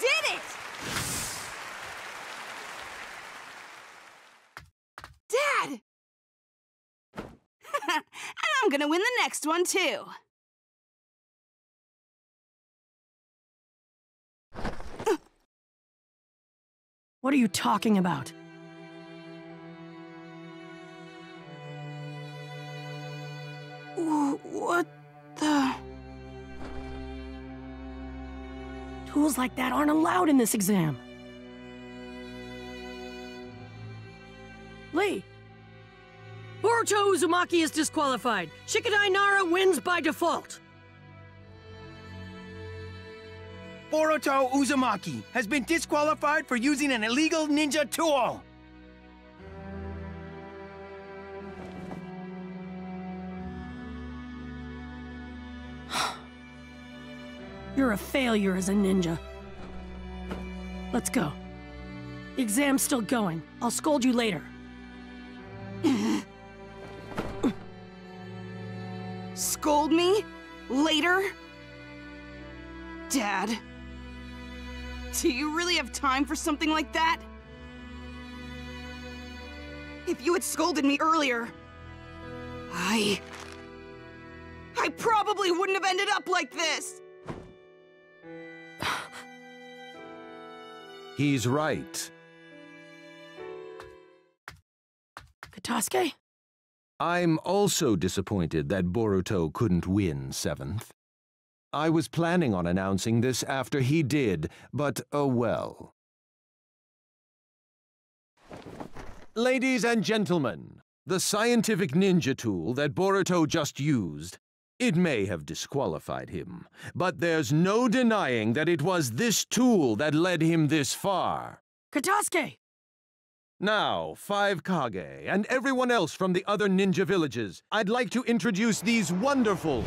did it! Dad! and I'm gonna win the next one, too. What are you talking about? Tools like that aren't allowed in this exam. Lee! Boruto Uzumaki is disqualified. Shikadai Nara wins by default. Boruto Uzumaki has been disqualified for using an illegal ninja tool! You're a failure as a ninja. Let's go. The exam's still going. I'll scold you later. Scold me? Later? Dad. Do you really have time for something like that? If you had scolded me earlier, I... I probably wouldn't have ended up like this! He's right. Katasuke? I'm also disappointed that Boruto couldn't win 7th. I was planning on announcing this after he did, but oh well. Ladies and gentlemen, the scientific ninja tool that Boruto just used, it may have disqualified him, but there's no denying that it was this tool that led him this far. Katasuke! Now, Five Kage, and everyone else from the other ninja villages, I'd like to introduce these wonderful...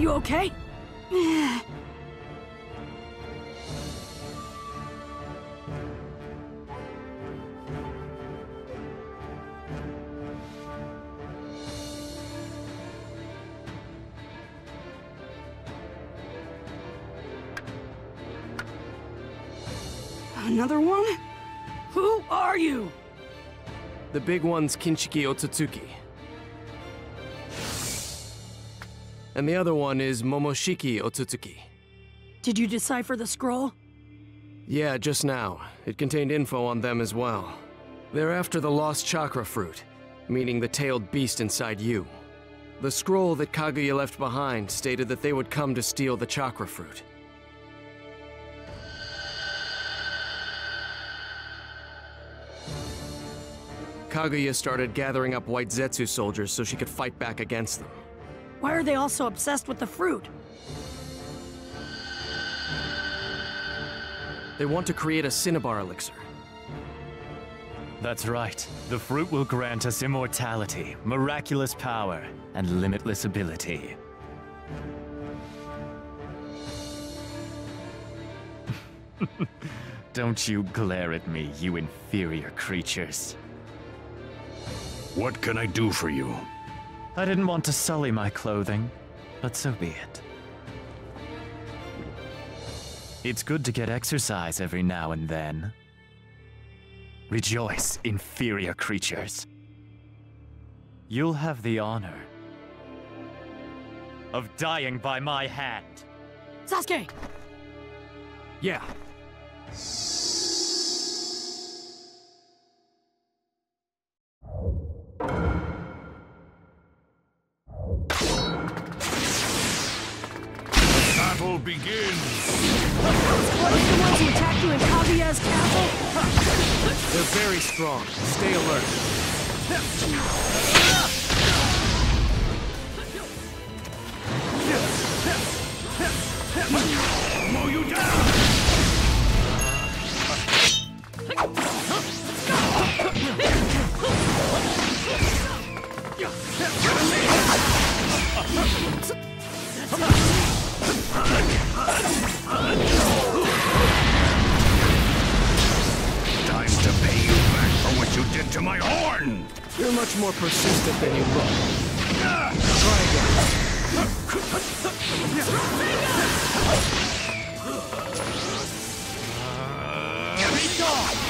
You okay? Another one? Who are you? The big one's Kinshiki Otsutsuki. And the other one is Momoshiki Otsutsuki. Did you decipher the scroll? Yeah, just now. It contained info on them as well. They're after the lost chakra fruit, meaning the tailed beast inside you. The scroll that Kaguya left behind stated that they would come to steal the chakra fruit. Kaguya started gathering up White Zetsu soldiers so she could fight back against them. Why are they all so obsessed with the fruit? They want to create a Cinnabar elixir. That's right. The fruit will grant us immortality, miraculous power, and limitless ability. Don't you glare at me, you inferior creatures. What can I do for you? I didn't want to sully my clothing, but so be it. It's good to get exercise every now and then. Rejoice, inferior creatures. You'll have the honor of dying by my hand. Sasuke! Yeah, begins! What the ones who attacked you in Kaguya's castle? they're very strong. Stay alert. Mow to my horn! You're much more persistent than you look. Try again. Futile.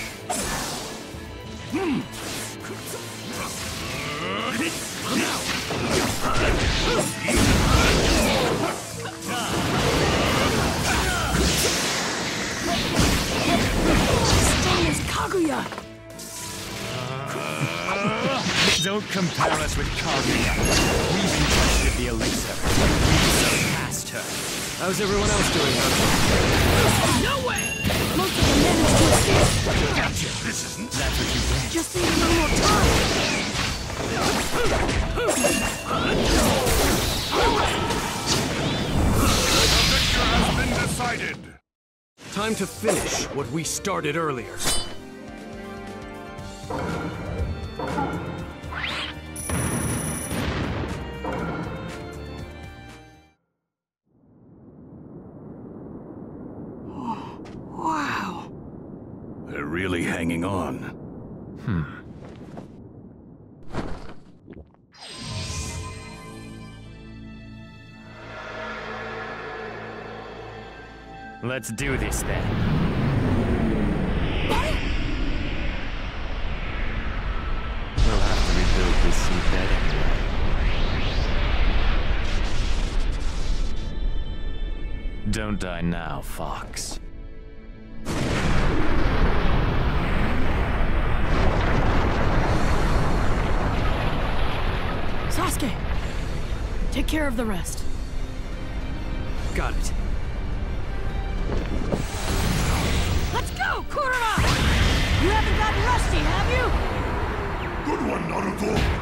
Don't compare us with Kaguya. We've entrusted the elixir. We surpassed her. How's everyone else doing, huh? No way! Most of them managed to escape. Gotcha! This isn't... That's what you get. Just need a little more time. The victor has been decided! Time to finish what we started earlier. Really hanging on. Hmm. Let's do this then. We'll have to rebuild this seabed anyway. Don't die now, Fox. Take care of the rest. Got it. Let's go, Kurama! You haven't gotten rusty, have you? Good one, Naruto!